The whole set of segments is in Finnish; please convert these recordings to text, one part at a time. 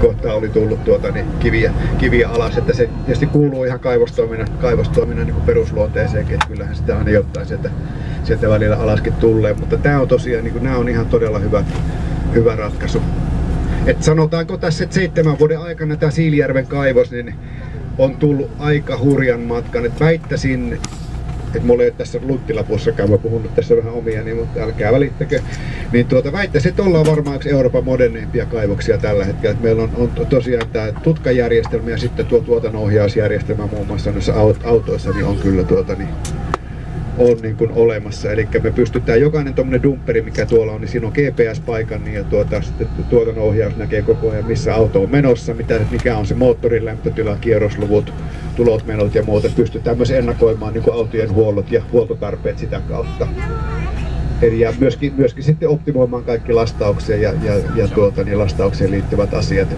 kohtaa oli tullut tuota, niin kiviä, kiviä alas, että se tietysti kuuluu ihan kaivostoiminnan, kaivostoiminnan niin perusluonteeseenkin, että kyllähän sitä aina jotain sieltä, sieltä välillä alaskin tulee, mutta tämä on tosiaan, niin kuin, nämä on ihan todella hyvä, hyvä ratkaisu. Et sanotaanko tässä, että seitsemän vuoden aikana tämä Siilijärven kaivos niin on tullut aika hurjan matkan. Et väittäisin, että mulla ei ole tässä lunttilapussakaan, mä puhunut tässä vähän omia, niin, mutta älkää välittäkö. Niin tuota, väittäisin, että ollaan varmaan yksi Euroopan moderneimpia kaivoksia tällä hetkellä. Et meillä on, on tosiaan tämä tutkajärjestelmä ja sitten tuo tuotannonohjausjärjestelmä muun muassa noissa autoissa, niin on kyllä tuota, niin on niin kuin olemassa. Eli me pystytään jokainen tuommoinen dumperi, mikä tuolla on, niin siinä on GPS-paikan niin ja tuota, sitten tuotannon ohjaus näkee koko ajan, missä auto on menossa, mitä, mikä on se moottorin lämpötila, kierrosluvut, tulot, ja muuta. Pystytään myös ennakoimaan niin autojen huollot ja huoltotarpeet sitä kautta. Eli ja myöskin, myöskin sitten optimoimaan kaikki lastaukseen ja, ja, ja tuota, niin lastaukseen liittyvät asiat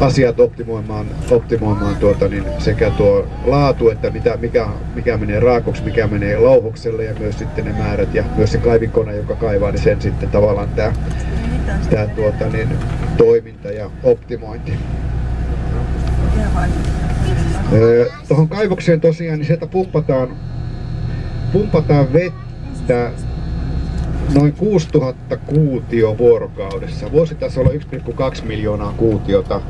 asiat optimoimaan, optimoimaan tuota, niin sekä tuo laatu, että mitä, mikä, mikä menee raakoksi, mikä menee louhokselle ja myös sitten ne määrät ja myös se kaivinkone, joka kaivaa, niin sen sitten tavallaan tämä, tämä tuota, niin, toiminta ja optimointi. Tuohon kaivokseen tosiaan, niin sieltä pumpataan, pumpataan vettä noin 6000 kuutio vuorokaudessa. Vuositasolla 1,2 miljoonaa kuutiota.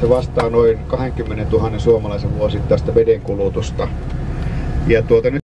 Se vastaa noin 20 000 suomalaisen vuosittaista vedenkulutusta. Ja tuota, nyt